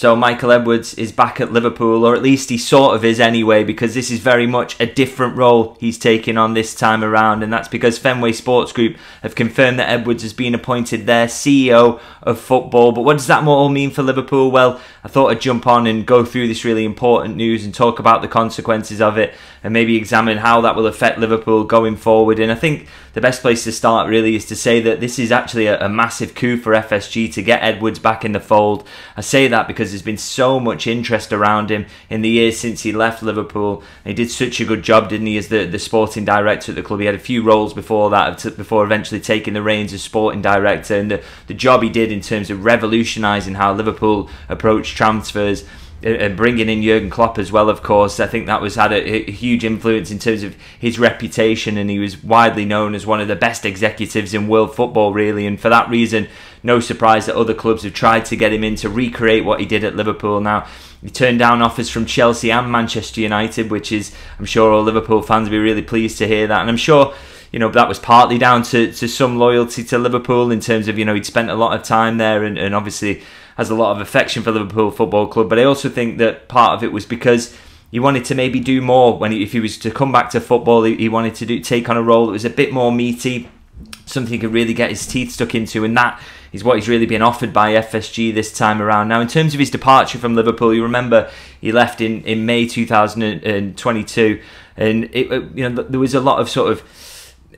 So Michael Edwards is back at Liverpool, or at least he sort of is anyway, because this is very much a different role he's taking on this time around, and that's because Fenway Sports Group have confirmed that Edwards has been appointed their CEO of football. But what does that all mean for Liverpool? Well, I thought I'd jump on and go through this really important news and talk about the consequences of it, and maybe examine how that will affect Liverpool going forward. And I think the best place to start really is to say that this is actually a, a massive coup for FSG to get Edwards back in the fold. I say that because there's been so much interest around him in the years since he left Liverpool. He did such a good job, didn't he, as the, the sporting director at the club? He had a few roles before that, before eventually taking the reins as sporting director. And the, the job he did in terms of revolutionising how Liverpool approached transfers and bringing in Jurgen Klopp as well, of course, I think that was had a, a, huge influence in terms of his reputation, and he was widely known as one of the best executives in world football, really. And for that reason, no surprise that other clubs have tried to get him in to recreate what he did at Liverpool. Now, he turned down offers from Chelsea and Manchester United, which is, I'm sure, all Liverpool fans will be really pleased to hear that, and I'm sure you know that was partly down to, to some loyalty to Liverpool in terms of you know he'd spent a lot of time there and, and obviously has a lot of affection for Liverpool Football Club. But I also think that part of it was because he wanted to maybe do more when he, if he was to come back to football. He, he wanted to do, take on a role that was a bit more meaty, something he could really get his teeth stuck into, and that is what he's really been offered by FSG this time around. Now, in terms of his departure from Liverpool, you remember he left in, in May 2022, and it, you know there was a lot of sort of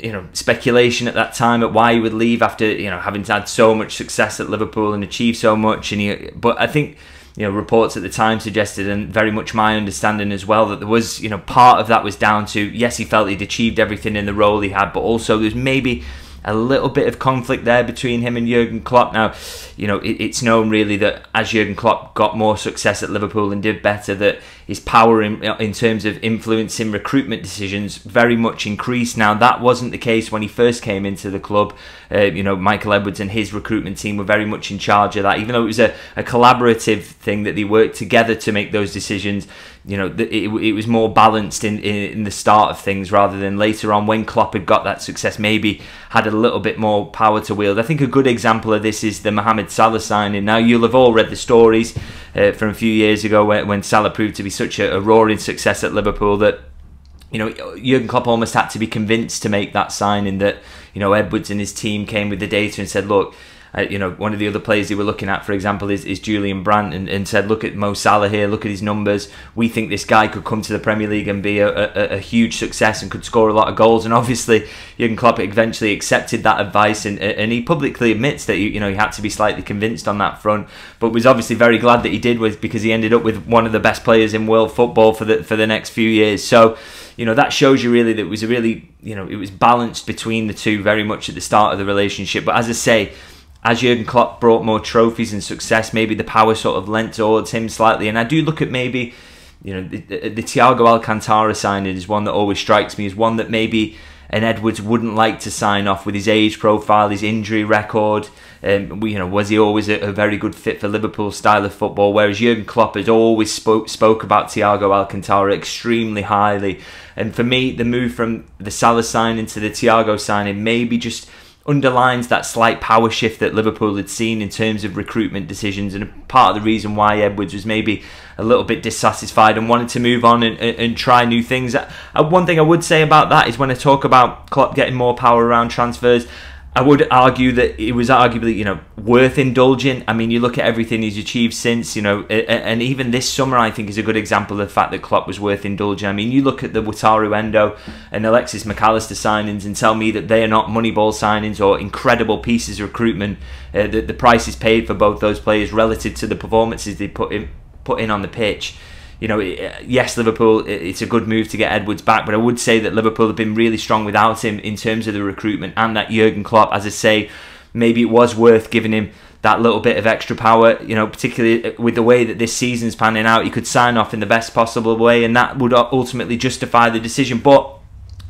you know speculation at that time at why he would leave after you know having had so much success at Liverpool and achieved so much and he but I think you know reports at the time suggested and very much my understanding as well that there was you know part of that was down to yes he felt he'd achieved everything in the role he had but also there's maybe a little bit of conflict there between him and Jurgen Klopp. Now, you know, it, it's known really that as Jurgen Klopp got more success at Liverpool and did better, that his power in, in terms of influencing recruitment decisions very much increased. Now, that wasn't the case when he first came into the club. Uh, you know, Michael Edwards and his recruitment team were very much in charge of that, even though it was a, a collaborative thing that they worked together to make those decisions you know, it, it was more balanced in, in, in the start of things rather than later on when Klopp had got that success, maybe had a little bit more power to wield. I think a good example of this is the Mohamed Salah signing. Now, you'll have all read the stories uh, from a few years ago when, when Salah proved to be such a, a roaring success at Liverpool that you know, Jurgen Klopp almost had to be convinced to make that signing that, you know, Edwards and his team came with the data and said, look, uh, you know, one of the other players they were looking at, for example, is, is Julian Brandt, and, and, said, look at Mo Salah here, look at his numbers. We think this guy could come to the Premier League and be a, a, a huge success and could score a lot of goals. And obviously, Jurgen Klopp eventually accepted that advice, and, and he publicly admits that he, you know he had to be slightly convinced on that front, but was obviously very glad that he did with because he ended up with one of the best players in world football for the for the next few years. So you know that shows you really that it was a really you know it was balanced between the two very much at the start of the relationship. But as I say as Jurgen Klopp brought more trophies and success, maybe the power sort of lent towards him slightly. And I do look at maybe, you know, the, the, the Thiago Alcantara signing is one that always strikes me as one that maybe an Edwards wouldn't like to sign off with his age profile, his injury record. Um, you know, was he always a, a, very good fit for Liverpool's style of football? Whereas Jurgen Klopp has always spoke spoke about Thiago Alcantara extremely highly. And for me, the move from the Salah signing to the Thiago signing maybe just underlines that slight power shift that Liverpool had seen in terms of recruitment decisions, and part of the reason why Edwards was maybe a little bit dissatisfied and wanted to move on and, and, and try new things. Uh, one thing I would say about that is when I talk about Klopp getting more power around transfers, I would argue that it was arguably, you know, worth indulging. I mean, you look at everything he's achieved since, you know, and even this summer, I think is a good example of the fact that Klopp was worth indulging. I mean, you look at the Wataru Endo and Alexis Mac Allister signings and tell me that they are not Moneyball signings or incredible pieces of recruitment. Uh, the, the price is paid for both those players relative to the performances they put in, put in on the pitch you know, eh, yes, Liverpool, it's a good move to get Edwards back, but I would say that Liverpool have been really strong without him in terms of the recruitment and that Jurgen Klopp, as I say, maybe it was worth giving him that little bit of extra power, you know, particularly eh, with the way that this season's panning out. He could sign off in the best possible way, and that would ultimately justify the decision. But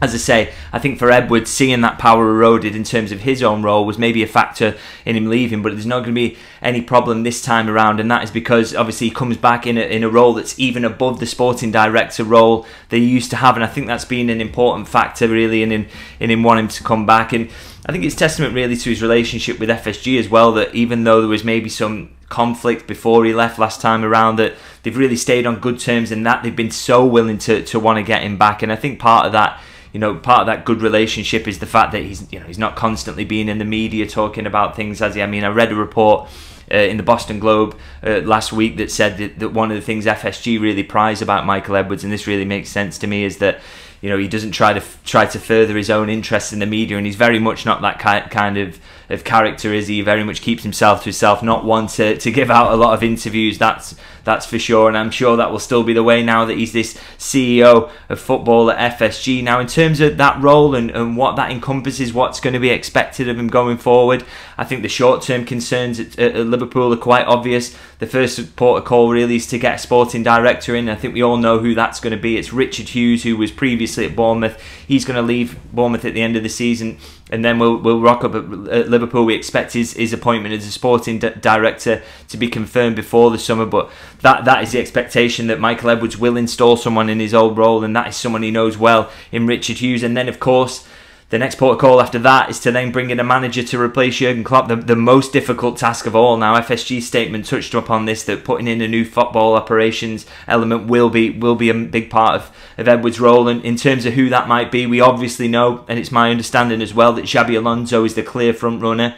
as I say, I think for Edwards, seeing that power eroded in terms of his own role was maybe a factor in him leaving. But there's not going to be any problem this time around, and that is because obviously he comes back in a, in a role that's even above the sporting director role that he used to have, and I think that's been an important factor really in in, in him wanting to come back. And I think it's testament really to his relationship with FSG as well that even though there was maybe some conflict before he left last time around that they've really stayed on good terms and that they've been so willing to, to want to get him back. And I think part of that you know, part of that good relationship is the fact that he's, you know, he's not constantly being in the media talking about things as he. I mean, I read a report uh, in the Boston Globe uh, last week that said that, that one of the things FSG really prize about Michael Edwards, and this really makes sense to me, is that you know he doesn't try to try to further his own interests in the media, and he's very much not that ki- kind of of character. Is he very much keeps himself to himself, not one to, to give out a lot of interviews. That's that's for sure, and I'm sure that will still be the way now that he's this CEO of football at FSG. Now, in terms of that role and, and what that encompasses, what's going to be expected of him going forward, I think the short term concerns at, at, Liverpool are quite obvious. The first port of call really is to get a sporting director in. I think we all know who that's going to be. It's Richard Hughes, who was previously at Bournemouth. He's going to leave Bournemouth at the end of the season and then we'll we'll rock up at, Liverpool. We expect his, his appointment as a sporting d- director to be confirmed before the summer, but that that is the expectation that Michael Edwards will install someone in his old role, and that is someone he knows well in Richard Hughes. And then, of course, the next port call after that is to then bring in a manager to replace Jurgen Klopp, the, the most difficult task of all. Now, FSG's statement touched upon this that putting in a new football operations element will be will be a big part of, of Edwards' role. And in terms of who that might be, we obviously know, and it's my understanding as well, that Xabi Alonso is the clear front runner.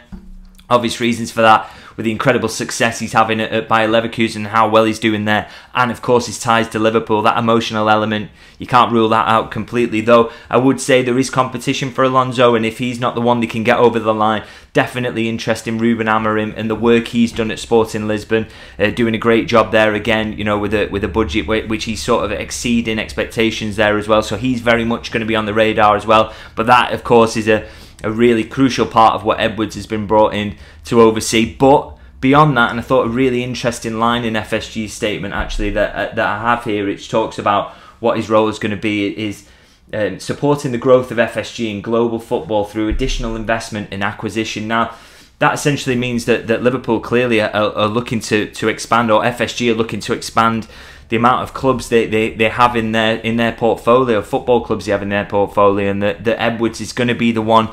Obvious reasons for that with the incredible success he's having at, at Bayer Leverkusen and how well he's doing there, and of course his ties to Liverpool, that emotional element, you can't rule that out completely. Though I would say there is competition for Alonso, and if he's not the one that can get over the line, definitely interest in Ruben Amorim and the work he's done at Sporting Lisbon, uh, doing a great job there again. You know, with a with a budget which he's sort of exceeding expectations there as well. So he's very much going to be on the radar as well. But that, of course, is a a really crucial part of what Edwards has been brought in to oversee. But beyond that, and I thought a really interesting line in FSG's statement actually that uh, that I have here, which talks about what his role is going to be, is um, supporting the growth of FSG in global football through additional investment and acquisition. Now. That essentially means that, that Liverpool clearly are, are looking to, to expand, or FSG are looking to expand the amount of clubs they, they, they have in their in their portfolio, football clubs they have in their portfolio, and that, that Edwards is going to be the one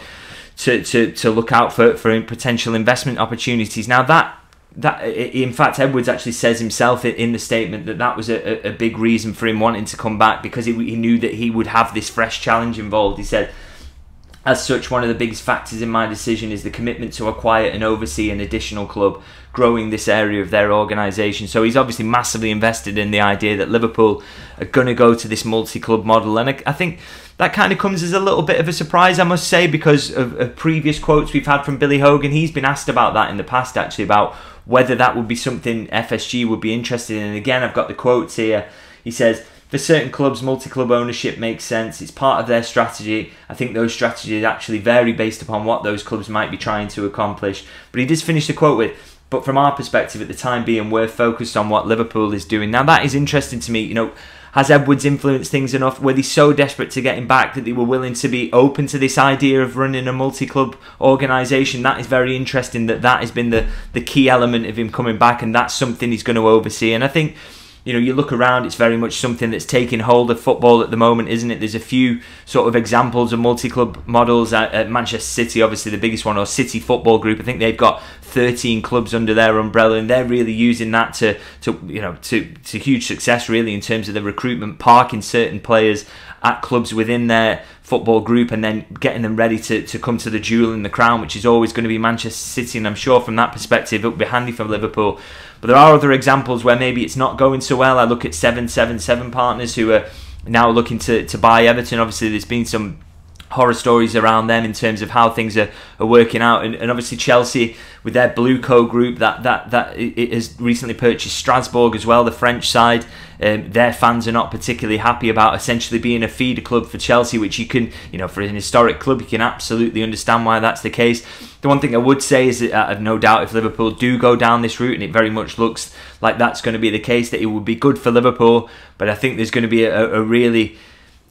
to, to, to look out for, for potential investment opportunities. Now that that in fact Edwards actually says himself in the statement that that was a, a big reason for him wanting to come back because he, he knew that he would have this fresh challenge involved. He said as such, one of the biggest factors in my decision is the commitment to acquire and oversee an additional club, growing this area of their organisation. So he's obviously massively invested in the idea that Liverpool are going to go to this multi club model. And I, think that kind of comes as a little bit of a surprise, I must say, because of, of previous quotes we've had from Billy Hogan. He's been asked about that in the past, actually, about whether that would be something FSG would be interested in. And again, I've got the quotes here. He says, for certain clubs, multi club ownership makes sense. It's part of their strategy. I think those strategies actually vary based upon what those clubs might be trying to accomplish. But he does finish the quote with, but from our perspective at the time being, we're focused on what Liverpool is doing. Now, that is interesting to me. You know, has Edwards influenced things enough? Were they so desperate to get him back that they were willing to be open to this idea of running a multi-club organisation? That is very interesting. That that has been the the key element of him coming back, and that's something he's going to oversee. And I think you know, you look around, it's very much something that's taking hold of football at the moment, isn't it? There's a few sort of examples of multi-club models at, at, Manchester City, obviously the biggest one, or City Football Group. I think they've got 13 clubs under their umbrella, and they're really using that to, to you know, to, to huge success really in terms of the recruitment, parking certain players at clubs within their football group and then getting them ready to, to come to the duel in the crown, which is always going to be Manchester City. And I'm sure from that perspective, it would be handy for Liverpool. But there are other examples where maybe it's not going so well. I look at 777 partners who are now looking to, to buy Everton. Obviously, there's been some horror stories around them in terms of how things are, are working out. And, and obviously Chelsea with their Blueco group that that that it has recently purchased Strasbourg as well, the French side. Um, their fans are not particularly happy about essentially being a feeder club for Chelsea, which you can, you know, for an historic club, you can absolutely understand why that's the case. The one thing I would say is that I've no doubt if Liverpool do go down this route, and it very much looks like that's going to be the case, that it would be good for Liverpool. But I think there's going to be a, a really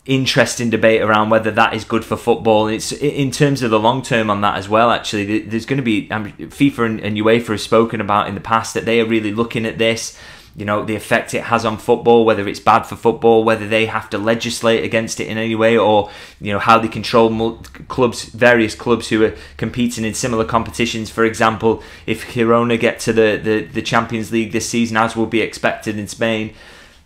interesting debate around whether that is good for football. It's in terms of the long term on that as well. Actually, there's going to be um, FIFA and, and UEFA have spoken about in the past that they are really looking at this you know the effect it has on football, whether it's bad for football, whether they have to legislate against it in any way, or you know how they control clubs, various clubs who are competing in similar competitions. For example, if Girona get to the, the, the Champions League this season, as will be expected in Spain,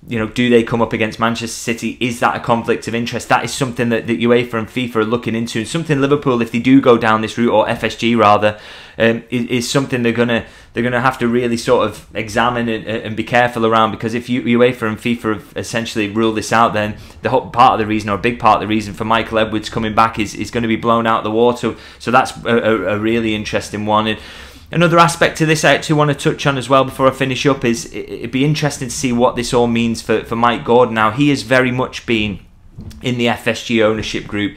you know, do they come up against Manchester City? Is that a conflict of interest? That is something that, that UEFA and FIFA are looking into, and something Liverpool, if they do go down this route, or FSG rather, um, is, is, something they're gonna they're gonna have to really sort of examine and, and, be careful around. Because if you, UEFA and FIFA have essentially ruled this out, then the whole part of the reason, or a big part of the reason for Michael Edwards coming back is is going to be blown out the water. So that's a, a, a really interesting one. And, Another aspect to this I actually want to touch on as well before I finish up is it'd be interesting to see what this all means for, for Mike Gordon. Now, he has very much been in the FSG ownership group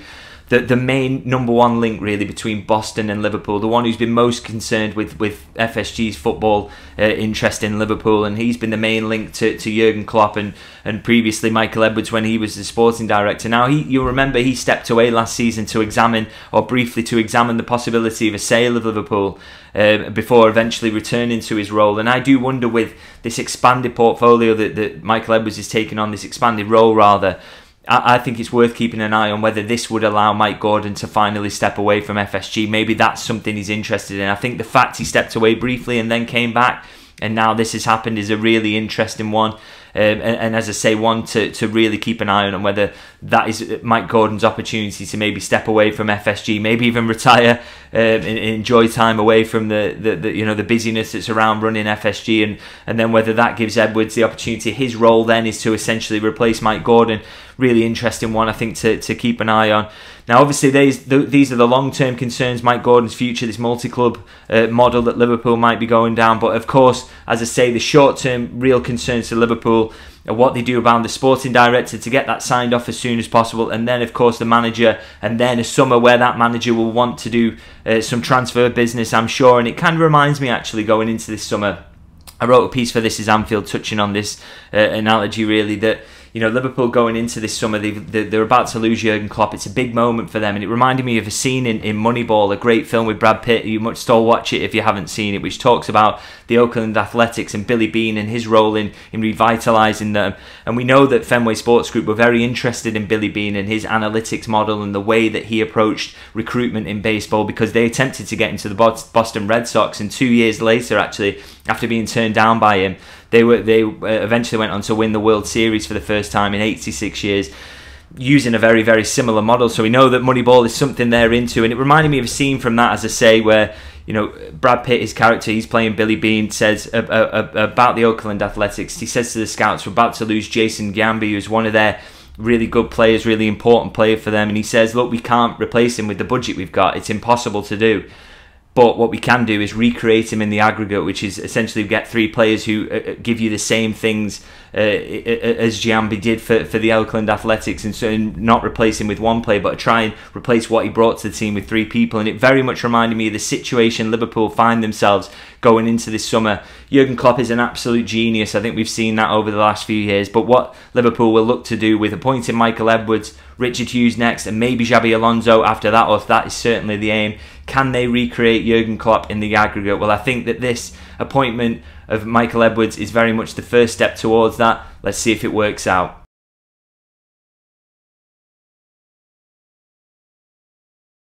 the the main number one link really between Boston and Liverpool, the one who's been most concerned with with FSG's football uh, interest in Liverpool, and he's been the main link to, to Jurgen Klopp and and previously Michael Edwards when he was the sporting director. Now he you'll remember he stepped away last season to examine or briefly to examine the possibility of a sale of Liverpool. Uh, before eventually returning to his role, and I do wonder with this expanded portfolio that, that Michael Edwards is taking on, this expanded role rather, I, I think it's worth keeping an eye on whether this would allow Mike Gordon to finally step away from FSG. Maybe that's something he's interested in. I think the fact he stepped away briefly and then came back and now this has happened is a really interesting one. Um, and, and, as I say, one to, to really keep an eye on, and whether that is Mike Gordon's opportunity to maybe step away from FSG, maybe even retire um, and, enjoy time away from the, the, the, you know the busyness that's around running FSG, and and then whether that gives Edwards the opportunity. His role then is to essentially replace Mike Gordon. Really interesting one, I think, to, to keep an eye on. Now, obviously, these these are the long term concerns. Mike Gordon's future, this multi club uh, model that Liverpool might be going down, but of course, as I say, the short term real concerns to Liverpool are what they do around the sporting director to get that signed off as soon as possible, and then of course the manager, and then a summer where that manager will want to do uh, some transfer business, I'm sure. And it kind of reminds me actually going into this summer. I wrote a piece for This Is Anfield touching on this uh, analogy really that you know, Liverpool going into this summer, they, they're about to lose Jurgen Klopp. It's a big moment for them, and it reminded me of a scene in, in Moneyball, a great film with Brad Pitt. You must still watch it if you haven't seen it, which talks about the Oakland Athletics and Billy Beane and his role in, in revitalising them. And we know that Fenway Sports Group were very interested in Billy Beane and his analytics model and the way that he approached recruitment in baseball because they attempted to get into the Boston Red Sox, and two years later, actually, after being turned down by him, they were they uh, eventually went on to win the World Series for the first time in 86 years using a very very similar model. So we know that Moneyball is something they're into and it reminded me of a scene from that as I say where you know Brad Pitt his character he's playing Billy Beane, says uh, uh, about the Oakland Athletics he says to the scouts we're about to lose Jason Giambi who's one of their really good players really important player for them and he says look we can't replace him with the budget we've got. It's impossible to do. But what we can do is recreate him in the aggregate, which is essentially get three players who uh, uh give you the same things uh, as Giambi did for, for the Oakland Athletics, and so not replace him with one player, but try and replace what he brought to the team with three people. And it very much reminded me of the situation Liverpool find themselves going into this summer. Jurgen Klopp is an absolute genius. I think we've seen that over the last few years. But what Liverpool will look to do with appointing Michael Edwards, Richard Hughes next, and maybe Xabi Alonso after that, or that is certainly the aim, can they recreate Jurgen Klopp in the aggregate? Well, I think that this appointment of Michael Edwards is very much the first step towards that. Let's see if it works out.